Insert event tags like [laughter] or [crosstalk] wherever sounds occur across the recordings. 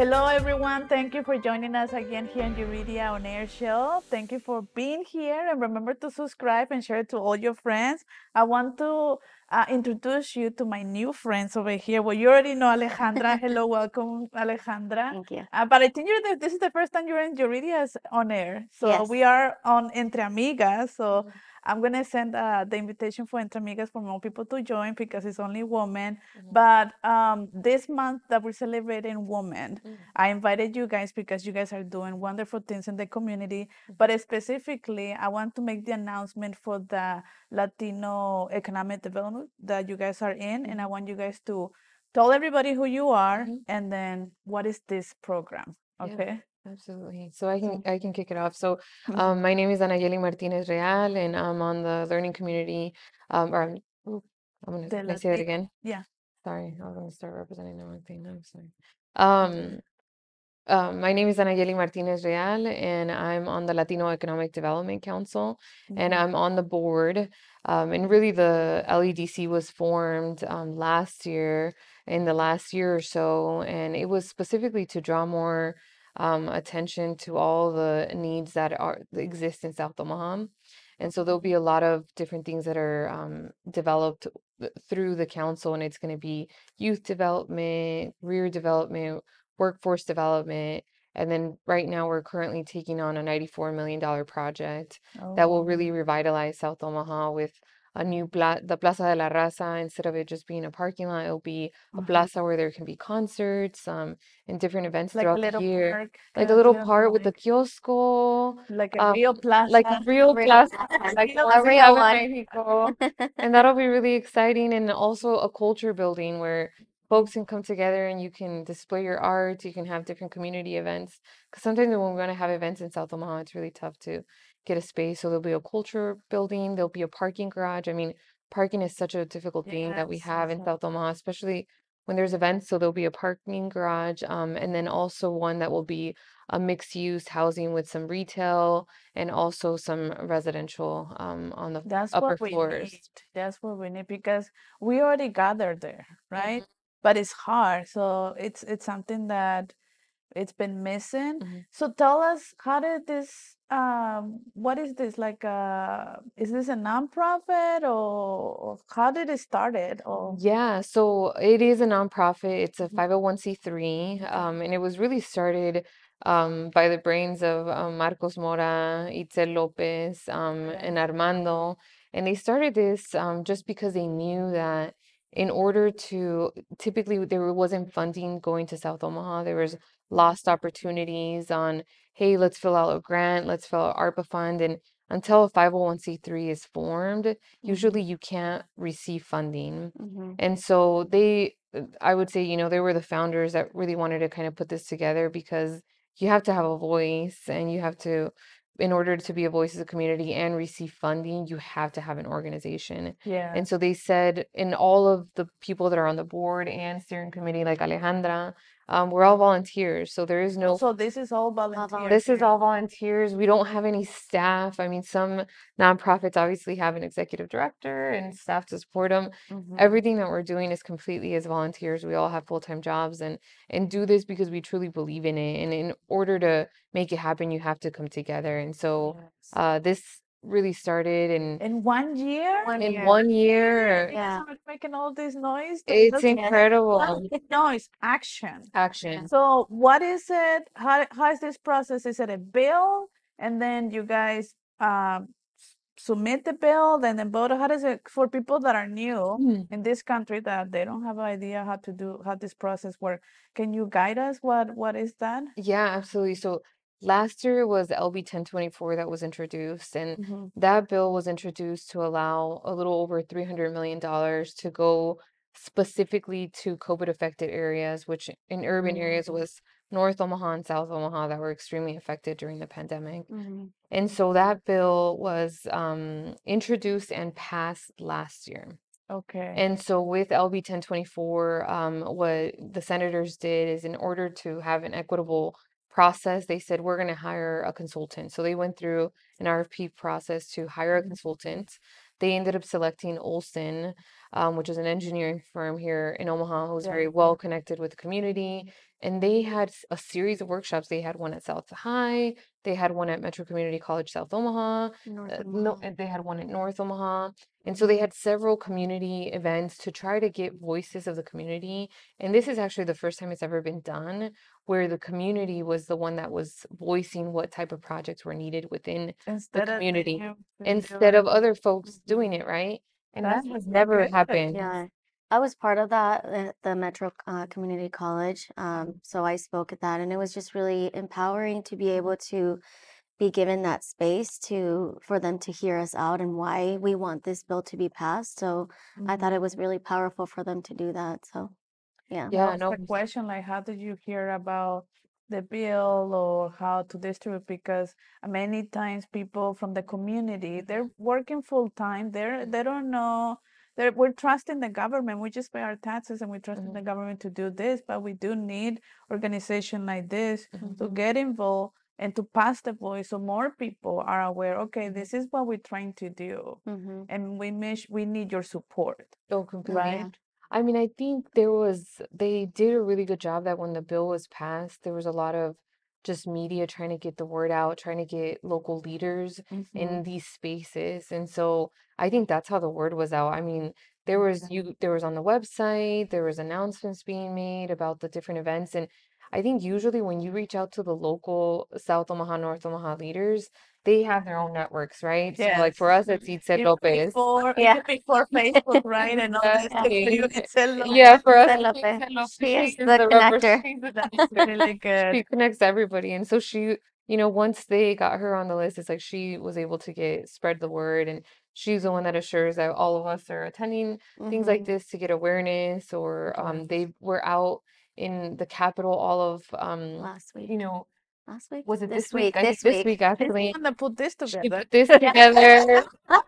Hello, everyone. Thank you for joining us again here on Yuridia on Air Show. Thank you for being here. And remember to subscribe and share it to all your friends. I want to uh, introduce you to my new friends over here. Well, you already know Alejandra. [laughs] Hello, welcome, Alejandra. Thank you. Uh, but I think you're the, this is the first time you're in Yuridia's on air. So Yes. we are on Entre Amigas. So Mhm. I'm going to send uh, the invitation for Entre Amigas for more people to join because it's only women. Mhm. But um, this month that we're celebrating women, Mm. I invited you guys because you guys are doing wonderful things in the community. But specifically, I want to make the announcement for the Latino economic development that you guys are in. And I want you guys to tell everybody who you are Mhm. and then what is this program. Yeah. Absolutely. So I can I can kick it off. So [laughs] um, my name is Anayeli Martinez Real, and I'm on the learning community. Um, or I'm, oop, I'm gonna The can I say that again? yeah. Sorry, I was gonna start representing the wrong thing. I'm sorry. Um, um, my name is Anayeli Martinez Real, and I'm on the Latino Economic Development Council, and Mhm. I'm on the board. Um, and really, the LEDC was formed um, last year, in the last year or so, and it was specifically to draw more um, attention to all the needs that are that exist in South Omaha. And so there'll be a lot of different things that are um, developed through the council, and it's going to be youth development, career development, workforce development. And then right now, we're currently taking on a $94 million project that will Oh, really revitalize South Omaha with a new pla- the Plaza de la Raza. Instead of it just being a parking lot, it'll be a Mhm. plaza where there can be concerts um, and different events like a throughout the little year. park, Like a little of part with the kiosco, like a um, real plaza. like a real Real plaza, plaza. [laughs] like the ones we real have in one. Mexico. [laughs] And that'll be really exciting and also a culture building where folks can come together and you can display your art, you can have different community events. Because sometimes when we're going to have events in South Omaha, it's really tough to get a space. So there'll be a culture building, there'll be a parking garage. I mean, parking is such a difficult thing that we Yes, have in. South Omaha, especially when there's events. So there'll be a parking garage, um, and then also one that will be a mixed use housing with some retail and also some residential um, on the That's upper what we floors. need. That's what we need because we already gathered there, right? Mhm, But it's hard. So it's it's something that it's been missing. mhm. So tell us, how did this um what is this like uh is this a nonprofit or, or how did it started or Yeah, so it is a nonprofit. It's a Mhm. 501c3, um, and it was really started um, by the brains of um, Marcos Mora, Itzel Lopez, um, and Armando. And they started this um, just because they knew that in order to, typically there wasn't funding going to South Omaha. There was lost opportunities on, hey, let's fill out a grant, let's fill out ARPA fund. And until a 501c3 is formed, Mhm. usually you can't receive funding. Mm-hmm. Mhm. And so they, uh, I would say, you know, they were the founders that really wanted to kind of put this together because you have to have a voice and you have to, in order to be a voice of the community and receive funding, you have to have an organization. yeah And so they said, in all of the people that are on the board and steering committee, like Alejandra, um, we're all volunteers. So there is no so this is all volunteer this is all volunteers. We don't have any staff. I mean, some nonprofits obviously have an executive director and staff to support them. Mhm. Everything that we're doing is completely as volunteers. We all have full-time jobs and and do this because we truly believe in it. And in order to make it happen, you have to come together. And so Yes. uh, this really started in in one year in year. one year. Yeah. making all this noise It's incredible. not [laughs] noise action Action. So what is it? How how is this process? Is it a bill, and then you guys um, submit the bill, and then vote? How does it for people that are new Mm. in this country that they don't have an idea how to do how this process work? Can you guide us? What what is that? Yeah, absolutely. So last year was LB 1024 that was introduced, and Mhm. that bill was introduced to allow a little over $300 million to go specifically to COVID affected areas, which in urban areas Mm. was North Omaha and South Omaha that were extremely affected during the pandemic. Mm-hmm. And so that bill was um, introduced and passed last year. Okay. And so with LB 1024, um, what the senators did is in order to have an equitable process, they said, we're going to hire a consultant. So they went through an RFP process to hire a Mhm. consultant they ended up selecting Olsson, um, which is an engineering firm here in Omaha who's Yeah. very well connected with the community. And they had a series of workshops. They had one at South High, they had one at Metro Community College South Omaha, North uh, no, Omaha. and they had one at North Omaha. And so they had several community events to try to get voices of the community. And this is actually the first time it's ever been done where the community was the one that was voicing what type of projects were needed within Instead of community you instead of other folks Mhm. doing it, right? And that has never good. happened. Yeah, I was part of that at the Metro uh, Community College. Um, so I spoke at that, and it was just really empowering to be able to be given that space to for them to hear us out and why we want this bill to be passed. So I Mhm. thought it was really powerful for them to do that. So yeah. That Yeah, no, question, like, how did you hear about the bill or how to distribute? Because uh, many times people from the community, they're working full time. They're they don't know. We're trusting the government. We just pay our taxes and we trust in Mhm. the government to do this. But we do need organization like this Mhm. to get involved and to pass the voice so more people are aware. Okay, Mhm. this is what we're trying to do, hmm and we miss, we need your support, Oh, completely. right? I mean, I think there was, they did a really good job that when the bill was passed, there was a lot of just media trying to get the word out, trying to get local leaders Mhm. in these spaces. And so I think that's how the word was out. I mean, there was mm-hmm. you there was on the website, there was announcements being made about the different events. And I think usually when you reach out to the local South Omaha, North Omaha leaders, they have their own networks, right? So like for us it's Itzel Lopez. before, [laughs] Yeah. before Facebook, right? And all this stuff. Exactly. You can sell. Yeah, for us, Itzel Lopez. Lopez. She is She's the connector. she's the really good. she connects everybody. And so she, you know, once they got her on the list, it's like she was able to get spread the word and she's the one that assures that all of us are attending things like Mhm. this to get awareness or um they were out in the capital all of um Last week. you know Last week? was it This this week? week, I think this this week. week She's the actually one that put this she together. put this together. [laughs]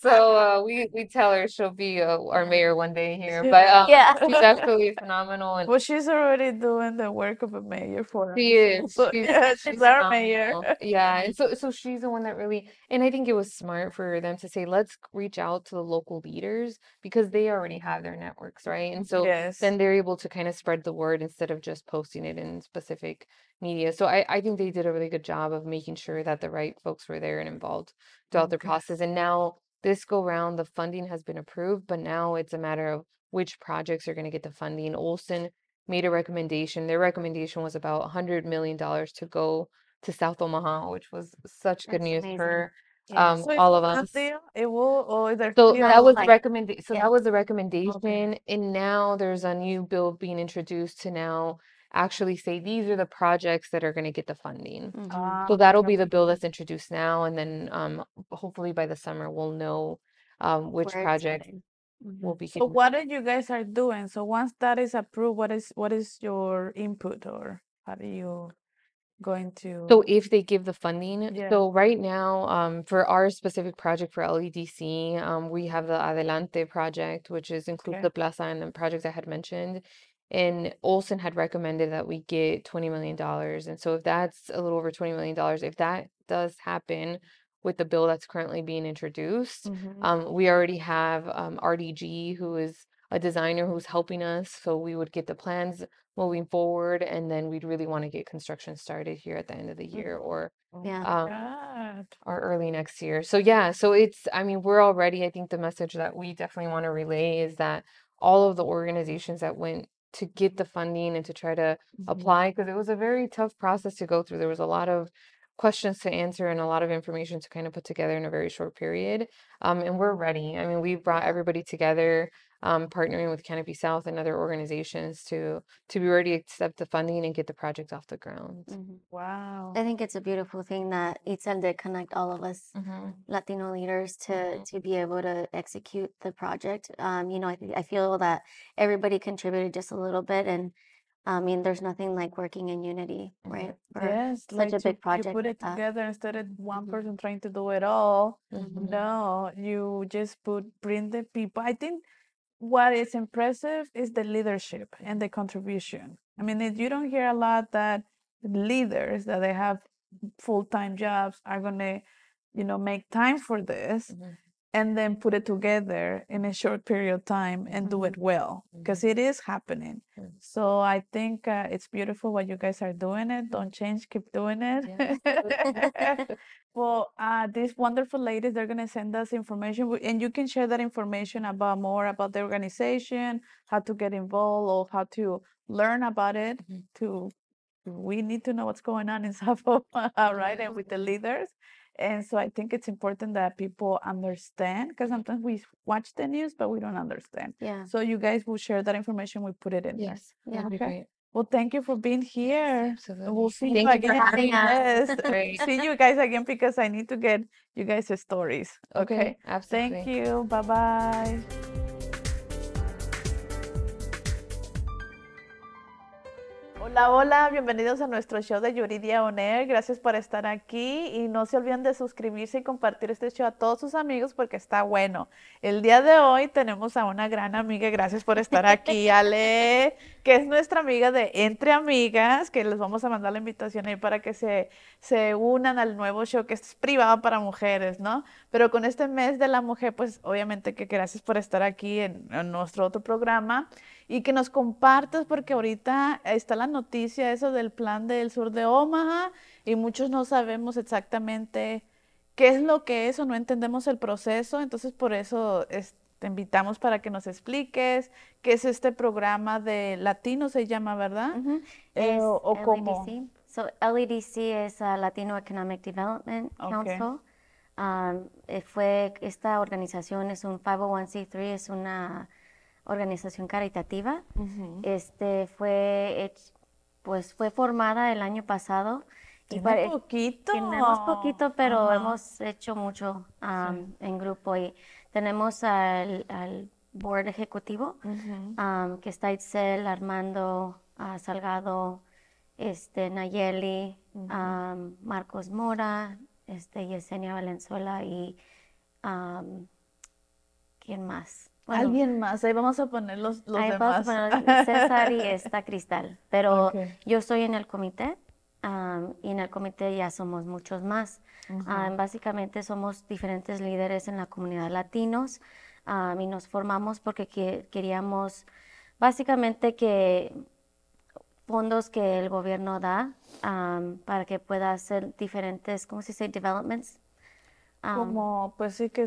So uh, we we tell her she'll be uh, our mayor one day here, but um, Yeah. she's absolutely phenomenal and Well, she's already doing the work of a mayor for us. She is. So, She's, yeah, she's she's our mayor. phenomenal. Yeah, and so so she's the one that really, and I think it was smart for them to say, let's reach out to the local leaders because they already have their networks, right? And so Yes. then they're able to kind of spread the word instead of just posting it in specific media. So I, I think they did a really good job of making sure that the right folks were there and involved throughout the Okay. process. And now this go round, the funding has been approved, but now it's a matter of which projects are going to get the funding. Olsson made a recommendation. Their recommendation was about $100 million to go to South Omaha, which was such good That's news amazing. for Yeah. um, So all of us. it will, or is there So that was like-. So yeah. that was the recommendation, and now there's a new bill being introduced to now actually say these are the projects that are going to get the funding. Mhm. Ah, So that'll be the bill that's introduced now, and then um, hopefully by the summer we'll know um, which project will be. So what are you guys are doing? So once that is approved, what is what is your input or how do you going to? So if they give the funding, Yeah. so right now, um, for our specific project for LEDC, um, we have the Adelante project, which is includes Okay. the plaza and the projects I had mentioned. And Olsson had recommended that we get $20 million. And so if that's a little over $20 million, if that does happen with the bill that's currently being introduced, Mhm. um, we already have um, RDG, who is a designer who's helping us. So we would get the plans moving forward, and then we'd really want to get construction started here at the end of the year or Yeah. um, or early next year. So yeah, so it's I mean we're already I think the message that we definitely want to relay is that all of the organizations that went to get the funding and to try to Mhm. apply because it was a very tough process to go through. There was a lot of questions to answer and a lot of information to kind of put together in a very short period. Um, and we're ready. I mean, we brought everybody together, um, partnering with Canopy South and other organizations to to be ready to accept the funding and get the project off the ground. Mhm. Wow. I think it's a beautiful thing that Itzel did connect all of us Mm-hmm. Latino leaders to Mhm. to be able to execute the project. Um, you know, I, I feel that everybody contributed just a little bit, and I mean, there's nothing like working in unity, Mhm. right? For Yes, such like a to- big project You put it that. together instead of one Mhm. person trying to do it all. Mhm. No, you just put bring the people. I think what is impressive is the leadership and the contribution. I mean, you don't hear a lot that leaders that they have full-time jobs are gonna, you know, make time for this Mhm. And then put it together in a short period of time and do it well because it is happening. So I think uh, it's beautiful what you guys are doing it. Don't change, keep doing it. [laughs] well, uh, these wonderful ladies, they're gonna send us information, and you can share that information about more about the organization, how to get involved, or how to learn about it. Mhm. To we need to know what's going on in [laughs] Suffolk, right, and with the leaders. And so I think it's important that people understand because sometimes we watch the news, but we don't understand. Yeah. So you guys will share that information. We put it in there. Yes, Yeah. that'd be Okay. great. Well, thank you for being here. Absolutely. We'll see Thank you you for again. having us. Yes. Great. see you guys again because I need to get you guys' stories. Okay. absolutely. Thank you. Bye bye. Hola, hola, bienvenidos a nuestro show de Yuridia On Air. Gracias por estar aquí y no se olviden de suscribirse y compartir este show a todos sus amigos porque está bueno. El día de hoy tenemos a una gran amiga, gracias por estar aquí, [laughs] Ale, que es nuestra amiga de Entre Amigas, que les vamos a mandar la invitación ahí para que se, se unan al nuevo show que es privado para mujeres, ¿no? Pero con este mes de la mujer, pues obviamente que gracias por estar aquí en, en nuestro otro programa y que nos compartas porque ahorita está la noticia eso del plan del sur de Omaha y muchos no sabemos exactamente qué es lo que es o no entendemos el proceso, entonces por eso es- te invitamos para que nos expliques qué es este programa de latino se llama, ¿verdad? Ujú. Eh, Es o- o cómo. LEDC. So LEDC es uh, Latino Economic Development. Council. Um, eh, fue, esta organización es un 501c3, es una organización caritativa. Este fue, pues fue formada el año pasado. y Tiene poquito. Tenemos poquito, pero Ajá. hemos hecho mucho um, en grupo y tenemos al, al board ejecutivo um, que está Itzel, Armando ah, Salgado, este, Nayeli, um, Marcos Mora, este, Yesenia Valenzuela y ¿quién más? Bueno, Alguien más, ahí vamos a poner los, los ahí vamos demás. a poner [laughs] César y esta Cristal, pero yo estoy en el comité um, y en el comité ya somos muchos más. Ah, básicamente somos diferentes líderes en la comunidad latinos ah, y nos formamos porque que- queríamos básicamente que fondos que el gobierno da para que pueda hacer diferentes, ¿cómo se dice? Developments. Como, pues sí que,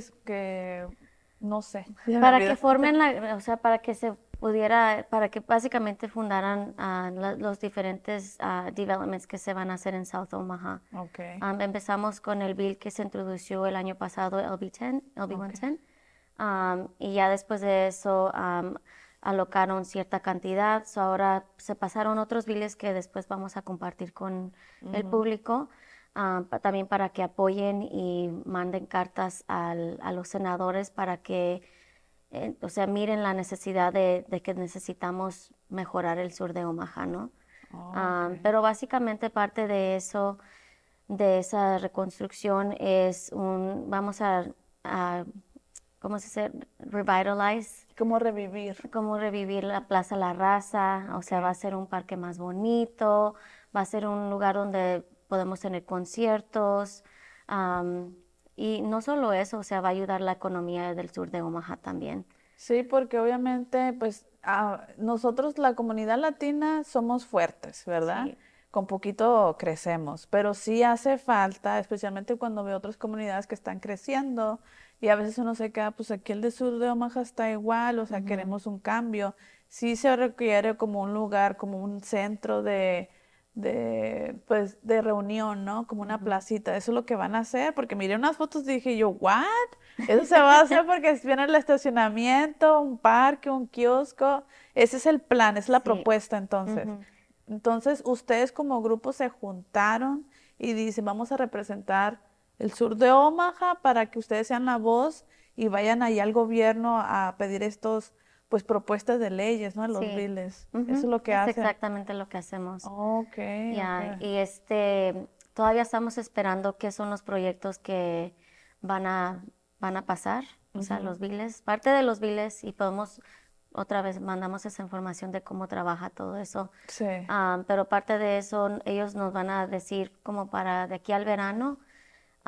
no sé. para que formen la, o sea, para que se pudiera, para que básicamente fundaran la- los diferentes ah, developments que se van a hacer en South Omaha. Ok. Um, empezamos con el bill que se introdució el año pasado, LB10, LB110, um, y ya después de eso um, alocaron cierta cantidad. So ahora se pasaron otros billes que después vamos a compartir con el público, pa- también para que apoyen y manden cartas al- a los senadores para que, eh, o sea, miren la necesidad de, de que necesitamos mejorar el sur de Omaha, ¿no? Oh, Um, pero básicamente parte de eso, de esa reconstrucción es un, vamos a, a ¿cómo se dice? Revitalize, Como revivir. como revivir la Plaza La Raza, o sea, va a ser un parque más bonito, va a ser un lugar donde podemos tener conciertos, um, y no solo eso, o sea, va a ayudar la economía del sur de Omaha también. Sí, porque obviamente, pues ah, nosotros, la comunidad latina, somos fuertes, ¿verdad? Sí. Con poquito crecemos, pero sí hace falta, especialmente cuando veo otras comunidades que están creciendo y a veces uno se queda, pues aquí el de sur de Omaha está igual, o sea, queremos un cambio. Sí se requiere como un lugar, como un centro de, de, pues, de reunión, ¿no? Como una placita. Eso es lo que van a hacer, porque miré unas fotos y dije yo, ¿what? Eso se va a hacer porque viene el estacionamiento, un parque, un kiosco. Ese es el plan, es la Sí. propuesta entonces. Entonces, ustedes como grupo se juntaron y dicen, vamos a representar el sur de Omaha para que ustedes sean la voz y vayan ahí al gobierno a pedir estos, pues, propuestas de leyes, ¿no? Los Sí. billes. Ujú, Eso es lo que hacen. exactamente lo que hacemos. Ok, Ya, ok. y este, todavía estamos esperando qué son los proyectos que van a, van a pasar, o sea, los biles, parte de los biles, y podemos, otra vez, mandamos esa información de cómo trabaja todo eso. Sí. Ah, pero parte de eso, ellos nos van a decir como para de aquí al verano,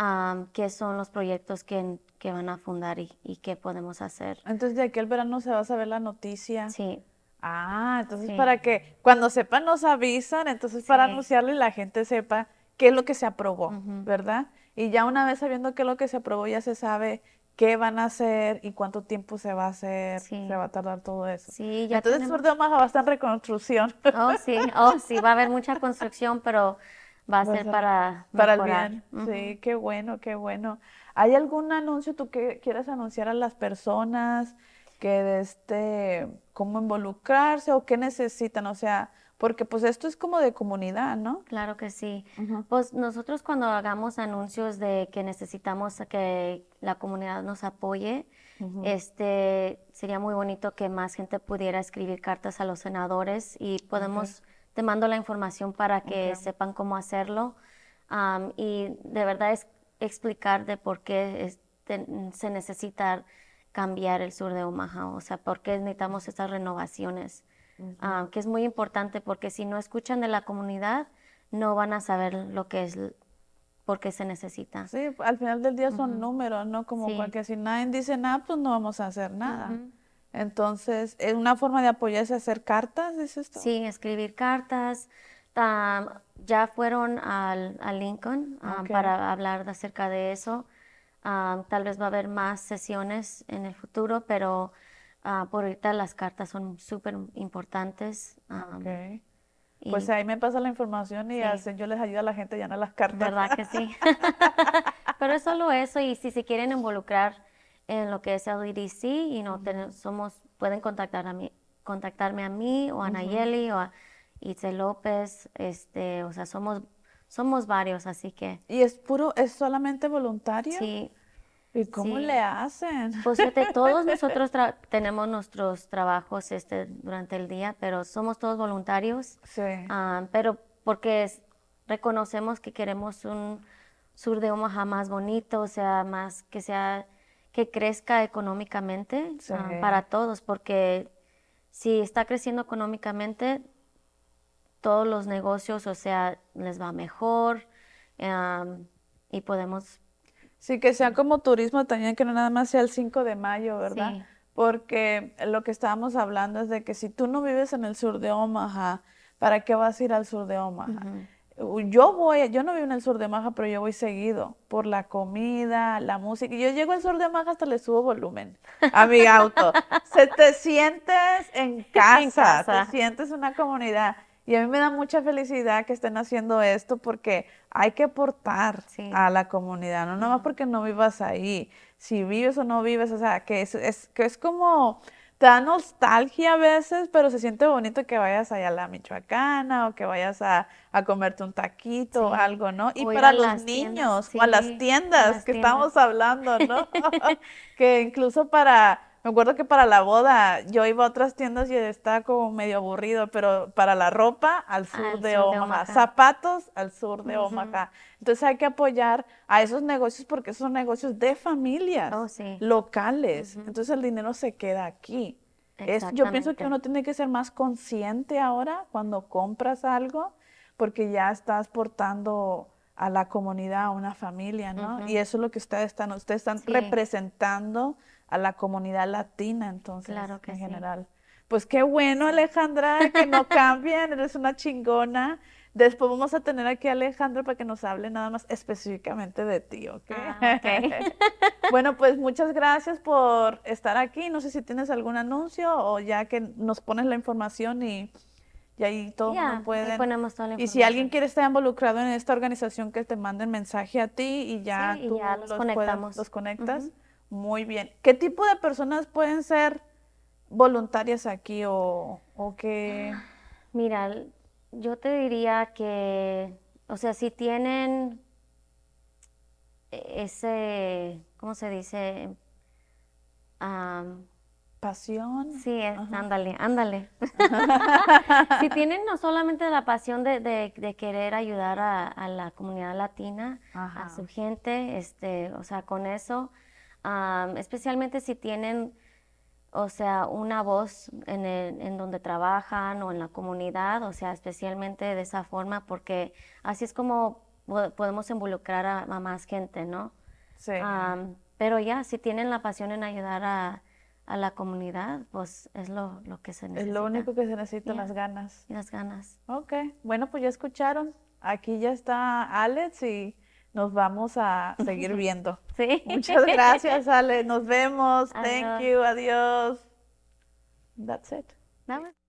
am, qué son los proyectos que, que van a fundar y, y qué podemos hacer. Entonces de aquí al verano se va a saber la noticia. Sí, Ah, entonces Sí. para que cuando sepan nos avisan, entonces para Sí. anunciarlo y la gente sepa qué es lo que se aprobó, Ujú. ¿verdad? Y ya una vez sabiendo qué es lo que se aprobó, ya se sabe qué van a hacer y cuánto tiempo se va a hacer, Sí. se va a tardar todo eso. sí, ya Entonces tenemos. Va a estar en reconstrucción Oh, sí, oh, sí, va a haber mucha construcción, pero va a ser para para el mejorar. bien. Ujú. Sí, qué bueno, qué bueno. ¿Hay algún anuncio tú que quieras anunciar a las personas que este, cómo involucrarse o qué necesitan? O sea, porque pues esto es como de comunidad, ¿no? Claro que sí. Pues nosotros cuando hagamos anuncios de que necesitamos que la comunidad nos apoye, este sería muy bonito que más gente pudiera escribir cartas a los senadores y podemos, te mando la información para que sepan cómo hacerlo. Am, y de verdad es explicar de por qué este, se necesita cambiar el sur de Omaha, o sea, por qué necesitamos estas renovaciones, Ah, que es muy importante porque si no escuchan de la comunidad, no van a saber lo que es, l- por qué se necesita. Sí, al final del día son números, ¿no? Como Sí. cualquier, si nadie dice nada, pues no vamos a hacer nada. Ujú. Entonces, es una forma de apoyarse hacer cartas, ¿es esto? Sí, escribir cartas. Tam- ya fueron al, a Lincoln para hablar de acerca de eso. Ah, tal vez va a haber más sesiones en el futuro, pero ah, por ahorita las cartas son súper importantes. ah, Ok. y Pues ahí me pasa la información y Sí. yo les ayudo a la gente a llenar las cartas. ¿verdad que sí? [laughs] [laughs] Pero es solo eso y si se quieren involucrar en lo que es el EDC y no tener- somos pueden contactar a mí, contactarme a mí o a Nayeli o a Itzel López, este, o sea, somos somos varios, así que ¿Y es puro, es solamente voluntario? sí, ¿Y cómo sí. le hacen? pues fíjate, todos [laughs] nosotros tenemos nuestros trabajos este durante el día, pero somos todos voluntarios. Sí. Ah, pero porque es- reconocemos que queremos un sur de Omaha más bonito, o sea, más que sea, que crezca económicamente Sí. para todos, porque si está creciendo económicamente, todos los negocios, o sea, les va mejor y podemos, Sí, que sea como turismo también, que no nada más sea el 5 de mayo, ¿verdad? Sí. Porque lo que estábamos hablando es de que si tú no vives en el sur de Omaha, ¿para qué vas a ir al sur de Omaha? Uh, Yo voy, yo no vivo en el sur de Omaha, pero yo voy seguido por la comida, la música. Yo llego al sur de Omaha hasta le subo volumen [laughs] a mi auto. Se te sientes en [laughs] casa, casa. te sientes una comunidad. Y a mí me da mucha felicidad que estén haciendo esto porque hay que aportar Sí. a la comunidad, no nomás porque no vivas ahí, si vives o no vives, o sea, que es, es- que es como, da nostalgia a veces, pero se siente bonito que vayas allá a la Michoacana o que vayas a, a comerte un taquito o algo, ¿no? Y O para los niños o a las a tiendas las que tiendas. estamos hablando, ¿no? [laughs] [laughs] Que incluso para, me acuerdo que para la boda yo iba a otras tiendas y estaba como medio aburrido, pero para la ropa al sur Al de sur de Omaha, Omaha. zapatos al sur de Ujú. Omaha. Entonces hay que apoyar a esos negocios porque son negocios de familias Oh, sí. locales. Entonces el dinero se queda aquí. Es, yo pienso que uno tiene que ser más consciente ahora cuando compras algo porque ya estás portando a la comunidad, a una familia, ¿no? Ujú. Y eso es lo que ustedes están, ustedes están Sí. representando a la comunidad latina, entonces, Claro que en sí. general. Pues qué bueno, Alejandra, que no [laughs] cambien, eres una chingona. Después vamos a tener aquí a Alejandra para que nos hable nada más específicamente de ti, ¿ok? Ah, ok. [laughs] Bueno, pues muchas gracias por estar aquí. No sé si tienes algún anuncio o ya que nos pones la información y, y ahí nos ahí pueden. ponemos toda la Y si alguien quiere estar involucrado en esta organización, que te manden mensaje a ti y ya Sí, y tú ya los conectamos. los conectas. Muy bien. ¿Qué tipo de personas pueden ser voluntarias aquí o, o qué? Mira, yo te diría que, o sea, si tienen ese, ¿cómo se dice? Pasión? sí, eh, ándale, ándale. [laughs] Si tienen no solamente la pasión de, de- de querer ayudar a, a la comunidad latina, Ajá. a su gente, este, o sea, con eso, am, especialmente si tienen, o sea, una voz en el- en donde trabajan o en la comunidad, o sea, especialmente de esa forma, porque así es como po- podemos involucrar a, a más gente, ¿no? Sí. Am, pero ya, si tienen la pasión en ayudar a, a la comunidad, pues es lo, lo que se es necesita. lo único que se necesitan Ya. las ganas. Y las ganas. Ok, bueno, pues ya escucharon. Aquí ya está Alex y nos vamos a seguir [laughs] viendo. Sí. Muchas gracias, Alex. Nos vemos. Thank you. Adiós. That's it. Nada más.